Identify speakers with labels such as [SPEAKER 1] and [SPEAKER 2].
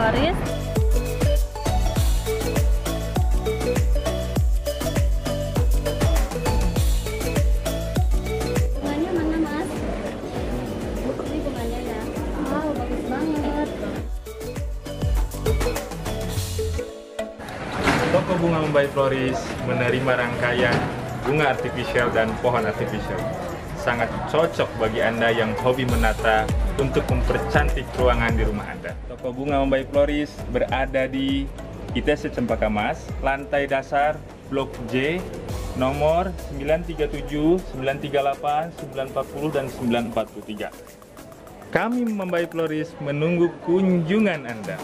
[SPEAKER 1] Floris. Bunganya mana mas? Ya.
[SPEAKER 2] Toko bunga Membaik Floris menerima rangkaian bunga artifisial dan pohon artifisial. Sangat cocok bagi Anda yang hobi menata untuk mempercantik ruangan di rumah Anda. Toko bunga Membaik Floris berada di ITC Cempaka Mas, lantai dasar Blok J, nomor 937, 938, 940, dan 943. Kami Membaik Floris menunggu kunjungan Anda.